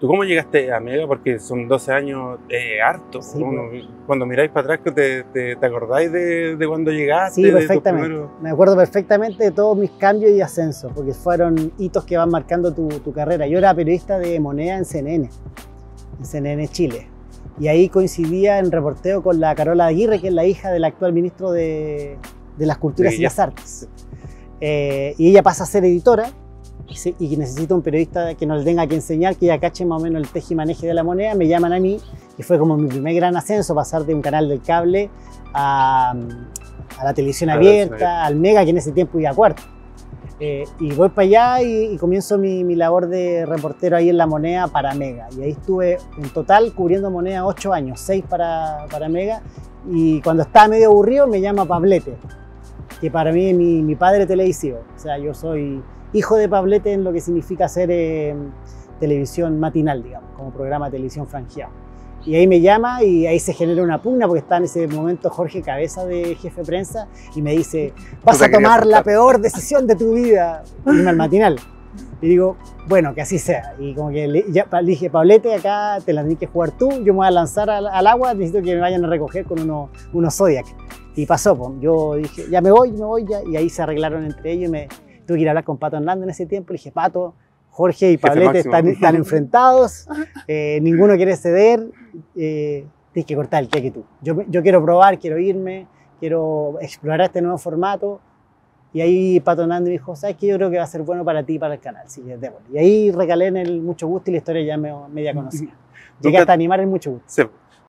¿Tú cómo llegaste a Mega? Porque son 12 años eh, harto. Sí, Uno- cuando miráis para atrás, ¿te, te, te acordáis de, de cuando llegaste? Sí, perfectamente. primeros- Me acuerdo perfectamente de todos mis cambios y ascensos, porque fueron hitos que van marcando tu, tu carrera. Yo era periodista de moneda en CNN, en CNN Chile. Y ahí coincidía en reporteo con la Carola Aguirre, que es la hija del actual ministro de, de las Culturas Sí, y las Artes. Eh, y ella pasa a ser editora y, se- y que necesita un periodista que no le tenga que enseñar, que ya cache más o menos el teje y maneje de la moneda. Me llaman a mí y fue como mi primer gran ascenso, pasar de un canal del cable a, a la televisión abierta, al Mega, que en ese tiempo iba a cuarto. Eh, y voy para allá y, y comienzo mi, mi labor de reportero ahí en la moneda para Mega. Y ahí estuve en total cubriendo moneda ocho años, seis para, para Mega. Y cuando estaba medio aburrido me llama Pablete, que para mí es mi, mi padre televisivo. O sea, yo soy hijo de Pablete en lo que significa hacer eh, televisión matinal, digamos, como programa de televisión franqueado. Y ahí me llama y ahí se genera una pugna porque está en ese momento Jorge Cabeza de jefe de prensa y me dice, vas a tomar la peor decisión de tu vida, irme al matinal. Y digo, bueno, que así sea. Y como que le, ya, le dije, Pablete, acá te la tenés que jugar tú, yo me voy a lanzar al, al agua, necesito que me vayan a recoger con unos unos Zodiac. Y pasó, pues. yo dije, ya me voy, me voy, ya. y ahí se arreglaron entre ellos y me tuve que ir a hablar con Pato Hernández en ese tiempo. Le dije, Pato, Jorge y Pablete están, están enfrentados, eh, ninguno quiere ceder, eh, tienes que cortar el cheque tú. Yo, yo quiero probar, quiero irme, quiero explorar este nuevo formato. Y ahí Pato Hernández me dijo, ¿sabes qué? Yo creo que va a ser bueno para ti y para el canal. Démosle. Y ahí recalé en el Mucho Gusto y la historia ya me, media conocida. Llegué hasta animar el Mucho Gusto. Sí.